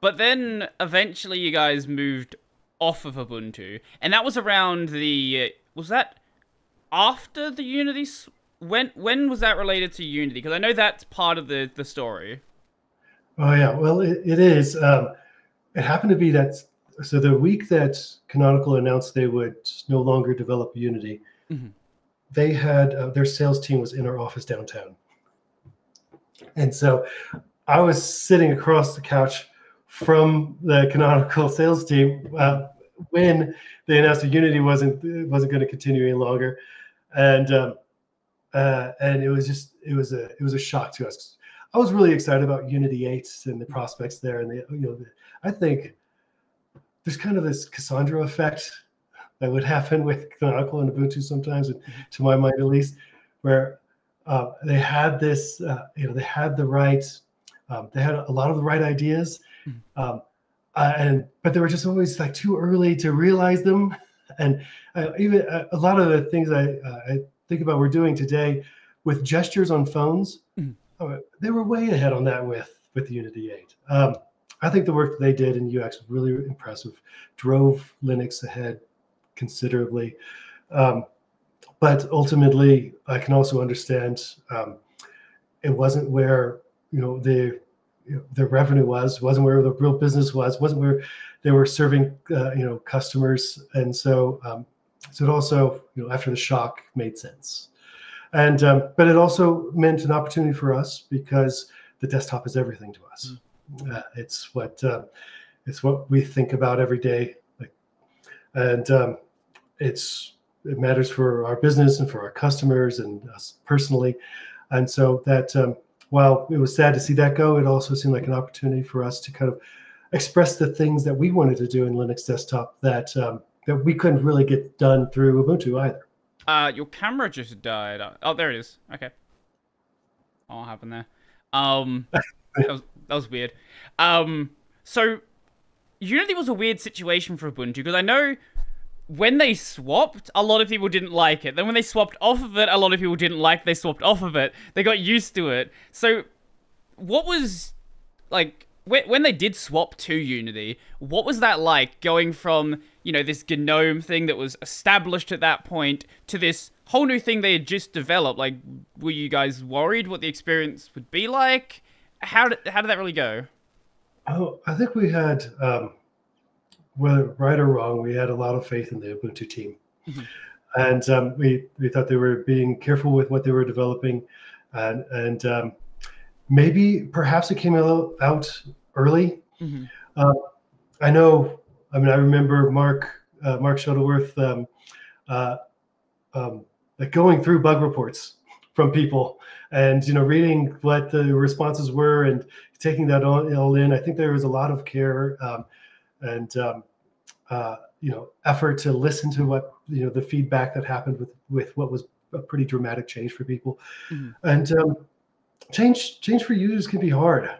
But then eventually you guys moved off of Ubuntu, and that was around the was that after the Unity. When when was that related to Unity? Because I know that's part of the the story. Oh yeah, well it, it is. Um, it happened to be that so the week that Canonical announced they would no longer develop Unity, mm-hmm. they had uh, their sales team was in our office downtown, and so I was sitting across the couch from the Canonical sales team uh, when they announced that Unity wasn't wasn't going to continue any longer, and um, uh, and it was just it was a it was a shock to us. I was really excited about Unity 8 and the prospects there, and the you know the, I think there's kind of this Cassandra effect that would happen with Canonical and Ubuntu sometimes, mm-hmm. to my mind at least, where uh, they had this, uh, you know, they had the right, um, they had a lot of the right ideas, mm-hmm. um, uh, and but they were just always like too early to realize them, and uh, even uh, a lot of the things I, uh, I think about we're doing today with gestures on phones, mm-hmm. they were way ahead on that with with Unity 8. Um, I think the work that they did in UX was really impressive, drove Linux ahead considerably. Um, but ultimately, I can also understand um, it wasn't where you know the you know, the revenue was, wasn't where the real business was, wasn't where they were serving uh, you know customers, and so um, so it also you know after the shock made sense, and um, but it also meant an opportunity for us because the desktop is everything to us. Mm. Uh, it's what uh, it's what we think about every day, like, and um, it's it matters for our business and for our customers and us personally. And so that um, while it was sad to see that go, it also seemed like an opportunity for us to kind of express the things that we wanted to do in Linux desktop that um, that we couldn't really get done through Ubuntu either. Uh, your camera just died. Oh, there it is. Okay. What happened there? Um, that was that was weird. Um, so Unity was a weird situation for Ubuntu because I know when they swapped, a lot of people didn't like it. Then when they swapped off of it, a lot of people didn't like they swapped off of it. They got used to it. So, what was like when they did swap to Unity? What was that like going from you know this GNOME thing that was established at that point to this whole new thing they had just developed? Like, were you guys worried what the experience would be like? how did how did that really go? Oh, I think we had, um, whether right or wrong, we had a lot of faith in the Ubuntu team, mm-hmm. and um, we we thought they were being careful with what they were developing, and and um, maybe perhaps it came out, out early. Mm-hmm. Uh, I know. I mean, I remember Mark uh, Mark Shuttleworth um, uh, um, going through bug reports from people and you know reading what the responses were and taking that all, all in i think there was a lot of care um, and um, uh, you know effort to listen to what you know the feedback that happened with with what was a pretty dramatic change for people. Mm-hmm. and um, change change for users can be hard.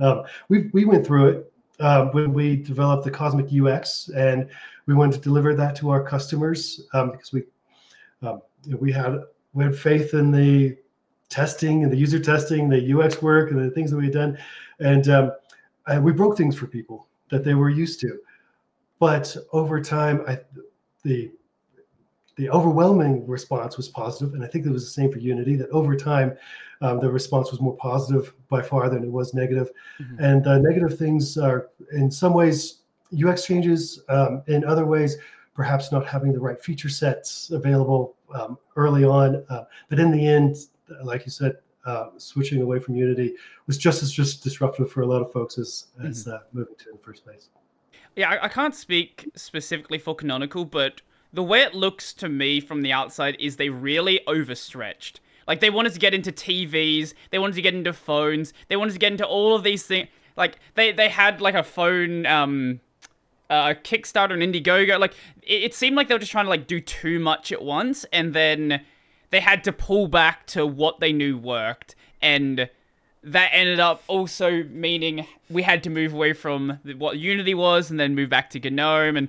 Um, we we went through it um, when we developed the cosmic ux and we wanted to deliver that to our customers um, because we we had we had faith in the testing and the user testing, the UX work, and the things that we had done, and um, we broke things for people that they were used to. But over time, I, the the overwhelming response was positive, and I think it was the same for Unity. That over time, um, the response was more positive by far than it was negative. Mm-hmm. And uh, negative things are, in some ways, UX changes. Um, in other ways, perhaps not having the right feature sets available um, early on. Uh, but in the end, like you said, uh, switching away from Unity was just as just disruptive for a lot of folks as, as mm-hmm. uh, moving to in the first place. Yeah, I, I can't speak specifically for Canonical, but the way it looks to me from the outside is they really overstretched. Like they wanted to get into TVs, they wanted to get into phones, they wanted to get into all of these things. Like they they had like a phone um uh, Kickstarter and Indiegogo. Like it, it seemed like they were just trying to like do too much at once, and then they had to pull back to what they knew worked, and that ended up also meaning we had to move away from what Unity was, and then move back to GNOME. And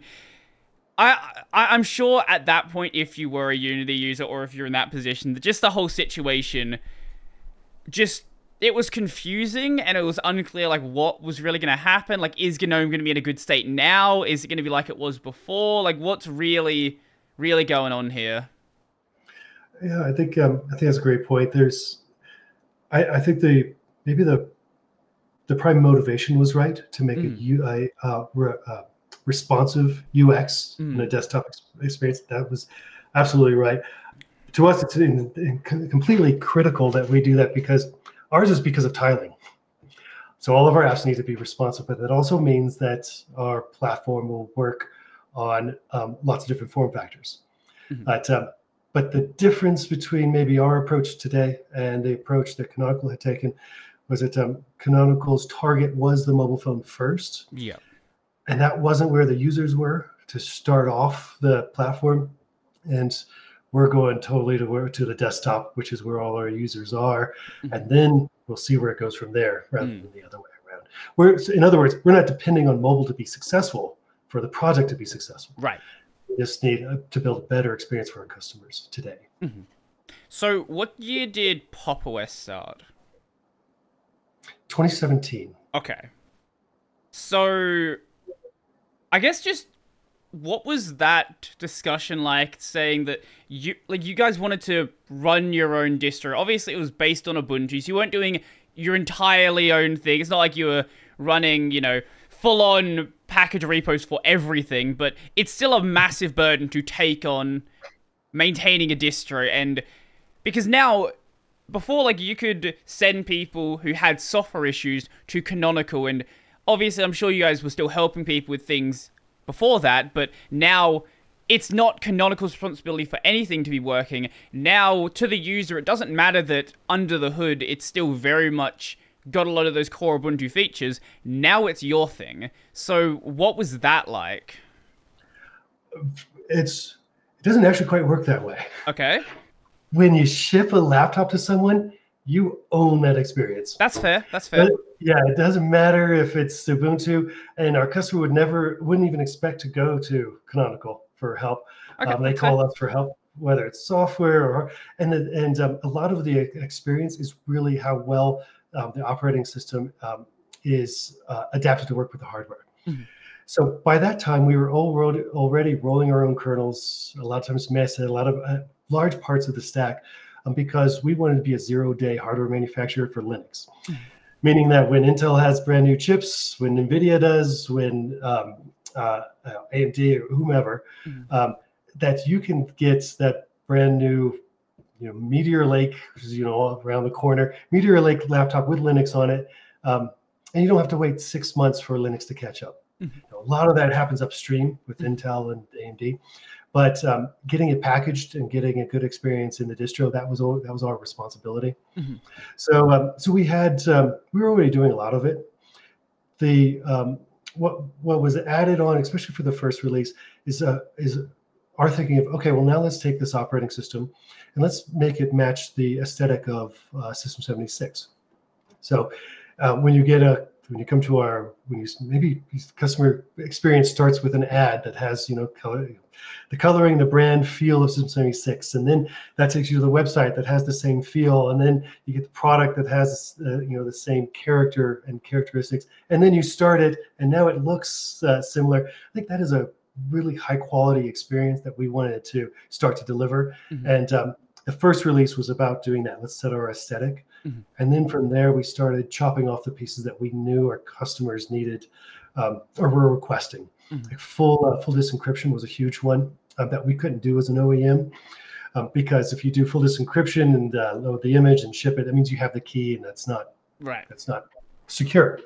I, I am sure at that point, if you were a Unity user or if you're in that position, just the whole situation just it was confusing and it was unclear like what was really going to happen. Like, is GNOME going to be in a good state now? Is it going to be like it was before? Like, what's really, really going on here? Yeah, I think um, I think that's a great point. There's, I, I think the maybe the the prime motivation was right to make mm. a, a uh, re, uh, responsive UX mm. in a desktop experience. That was absolutely right. To us, it's in, in completely critical that we do that because Ours is because of tiling. So all of our apps need to be responsive, but that also means that our platform will work on um, lots of different form factors. Mm-hmm. But um, but the difference between maybe our approach today and the approach that Canonical had taken was that um, Canonical's target was the mobile phone first. Yeah. And that wasn't where the users were to start off the platform. And we're going totally to where to the desktop, which is where all our users are, mm-hmm. and then we'll see where it goes from there, rather mm. than the other way around. We're, in other words, we're not depending on mobile to be successful for the project to be successful. Right. Just need uh, to build a better experience for our customers today. Mm-hmm. So, what year did Pop OS start? 2017. Okay. So, I guess just what was that discussion like saying that you like you guys wanted to run your own distro obviously it was based on ubuntu so you weren't doing your entirely own thing it's not like you were running you know full on package repos for everything but it's still a massive burden to take on maintaining a distro and because now before like you could send people who had software issues to canonical and obviously i'm sure you guys were still helping people with things before that, but now it's not Canonical's responsibility for anything to be working. Now, to the user, it doesn't matter that under the hood, it's still very much got a lot of those core Ubuntu features. Now it's your thing. So, what was that like? It's it doesn't actually quite work that way. Okay. When you ship a laptop to someone, you own that experience. That's fair. That's fair. But, yeah, it doesn't matter if it's Ubuntu, and our customer would never, wouldn't even expect to go to Canonical for help. Okay, um, they call us for help, whether it's software or, and and um, a lot of the experience is really how well um, the operating system um, is uh, adapted to work with the hardware. Mm-hmm. So by that time, we were already rolling our own kernels, a lot of times Mesa, a lot of uh, large parts of the stack um, because we wanted to be a zero day hardware manufacturer for Linux. Meaning that when Intel has brand new chips, when NVIDIA does, when um, uh, uh AMD or whomever, mm-hmm. um, that you can get that brand new you know, Meteor Lake, which is you know around the corner, Meteor Lake laptop with Linux on it, um, and you don't have to wait six months for Linux to catch up. Mm-hmm. You know, a lot of that happens upstream with mm-hmm. Intel and AMD, but um, getting it packaged and getting a good experience in the distro that was all, that was our responsibility. Mm-hmm. So um, so we had um, we were already doing a lot of it. The um, what what was added on, especially for the first release, is uh, is our thinking of okay, well now let's take this operating system and let's make it match the aesthetic of uh, System 76. So uh, when you get a when you come to our when you maybe customer experience starts with an ad that has you know color, the coloring the brand feel of system 76 and then that takes you to the website that has the same feel and then you get the product that has uh, you know the same character and characteristics and then you start it and now it looks uh, similar i think that is a really high quality experience that we wanted to start to deliver mm-hmm. and um, the first release was about doing that let's set our aesthetic Mm-hmm. And then from there, we started chopping off the pieces that we knew our customers needed um, or were requesting. Mm-hmm. Like full uh, full disk encryption was a huge one uh, that we couldn't do as an OEM. Um, because if you do full disk encryption and uh, load the image and ship it, that means you have the key, and that's not right. That's not secure.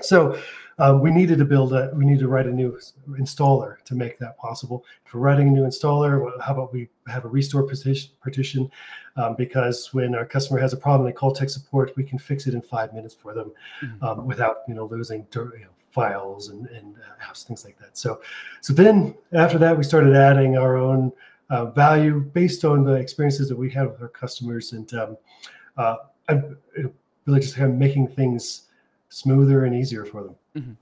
So um, we needed to build a, we need to write a new installer to make that possible. If we're writing a new installer, how about we have a restore partition, partition um, because when our customer has a problem, they call tech support, we can fix it in five minutes for them mm-hmm. um, without, you know, losing you know, files and, and uh, apps, things like that. So, so then after that, we started adding our own uh, value based on the experiences that we had with our customers and um, uh, really just kind of making things smoother and easier for them. Mm-hmm.